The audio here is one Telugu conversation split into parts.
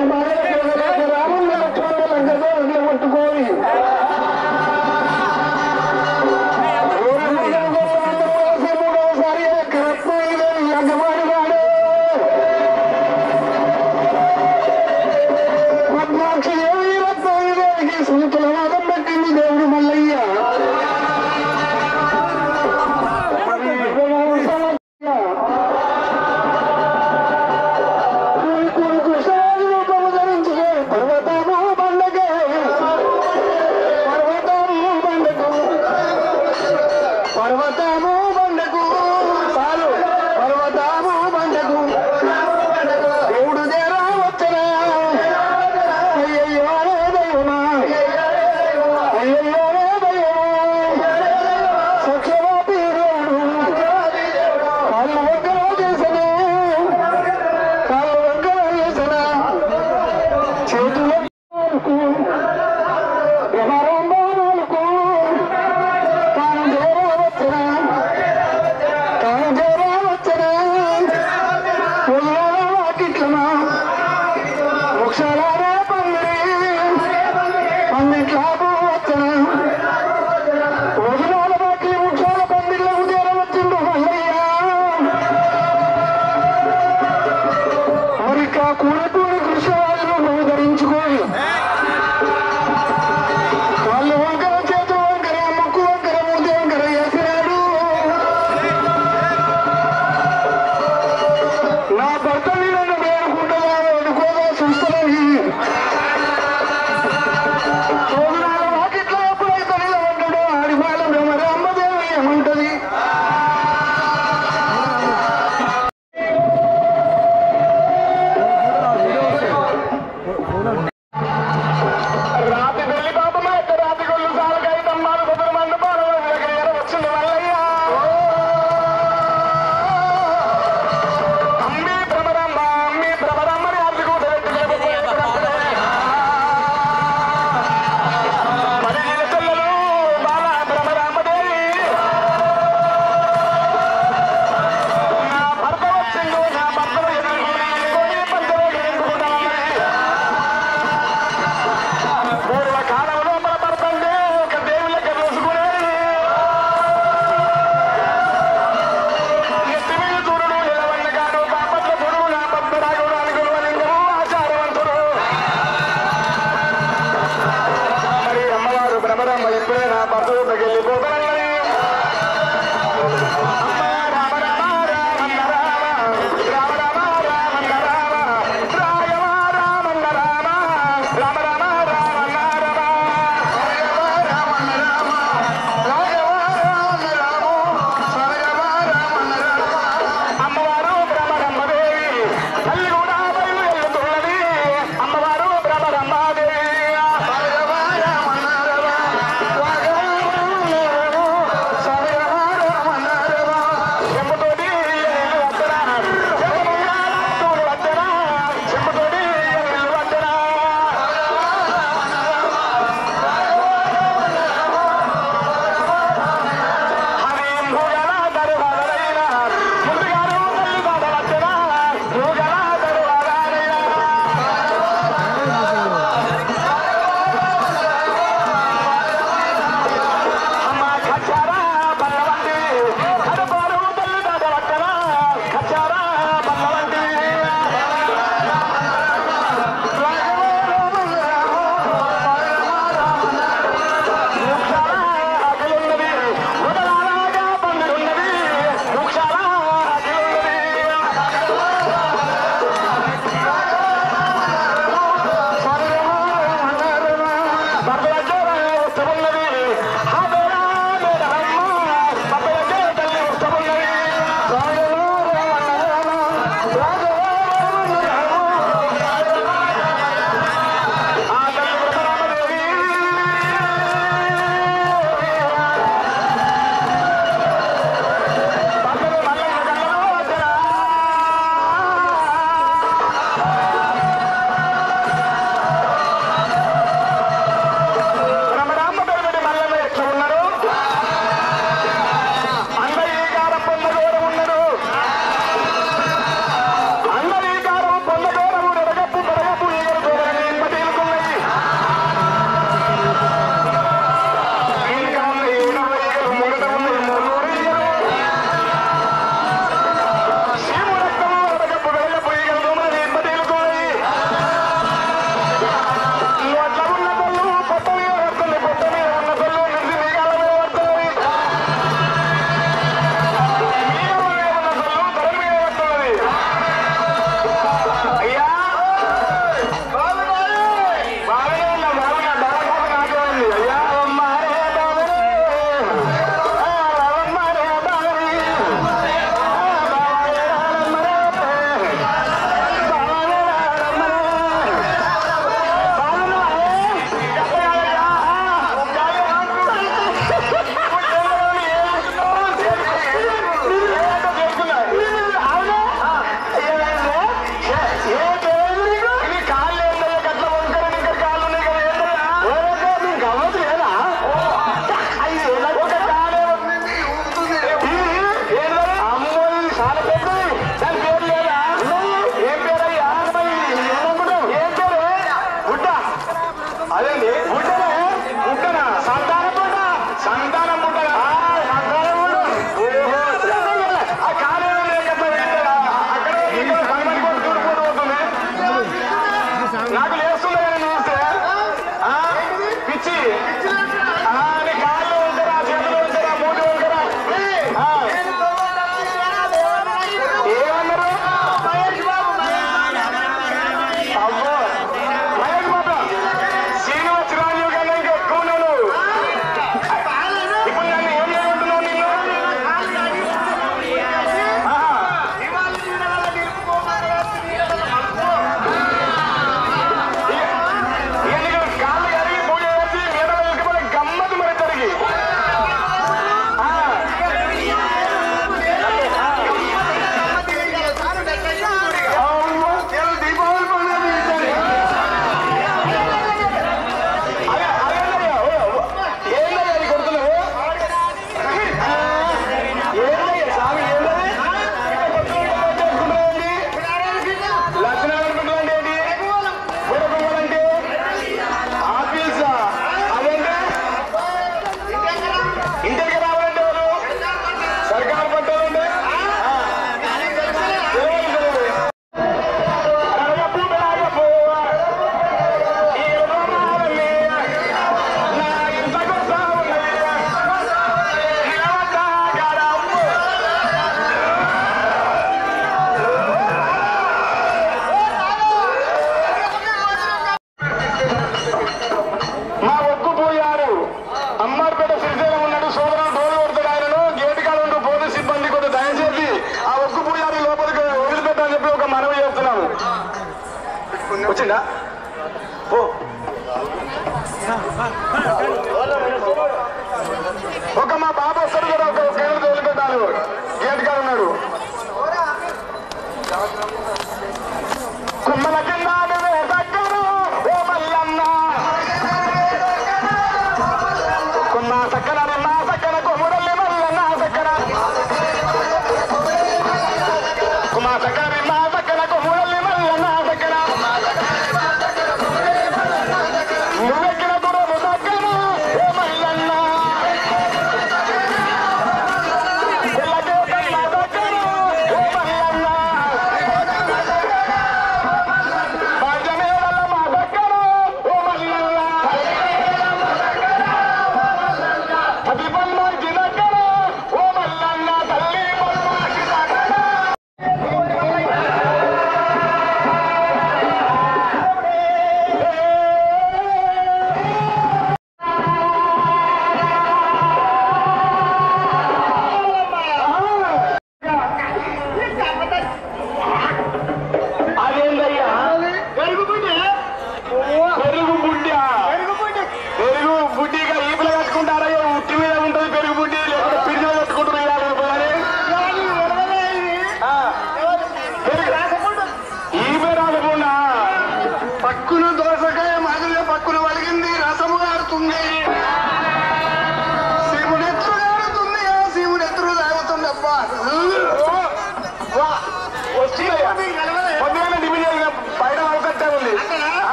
நம்ம அழகு ராமன் கோவில் அங்கதான் வெளியே போட்டு கோவில் برتن వచ్చిందా? ఒక మా బాబు వస్తాడు కదా ఒక కేవలం తోలుకుంటాను గేట్ కాదు ఉన్నాడు. కుమ్మల కింద ఓ కుమ్మ సక్కన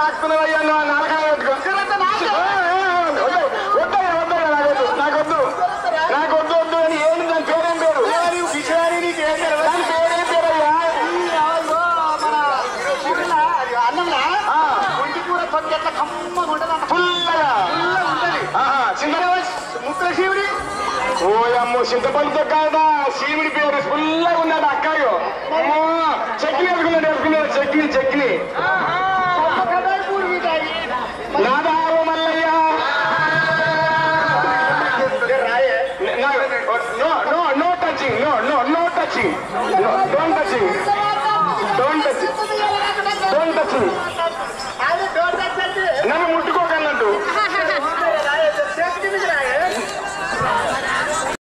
ఆకుతున్నావయ్యా నాలుగు ఓయమ్మో చింతపండుతో కాదా శివుడి పేరు ఫుల్గా ఉన్నాడు అక్కయ్యో చెక్కిని వేసుకున్నాడు వేసుకున్నాడు చెక్కిని చెక్కిని ちどんたちどんたちどんたち